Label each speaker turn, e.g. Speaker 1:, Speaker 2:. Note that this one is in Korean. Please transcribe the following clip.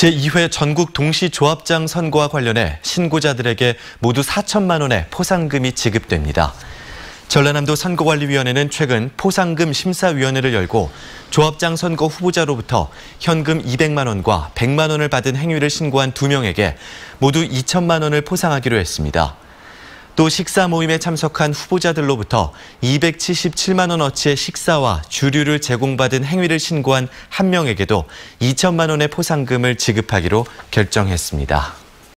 Speaker 1: 제2회 전국 동시조합장 선거와 관련해 신고자들에게 모두 4천만 원의 포상금이 지급됩니다. 전라남도 선거관리위원회는 최근 포상금 심사위원회를 열고 조합장 선거 후보자로부터 현금 200만 원과 100만 원을 받은 행위를 신고한 두 명에게 모두 2천만 원을 포상하기로 했습니다. 또 식사 모임에 참석한 후보자들로부터 277만 원어치의 식사와 주류를 제공받은 행위를 신고한 한 명에게도 2천만 원의 포상금을 지급하기로 결정했습니다.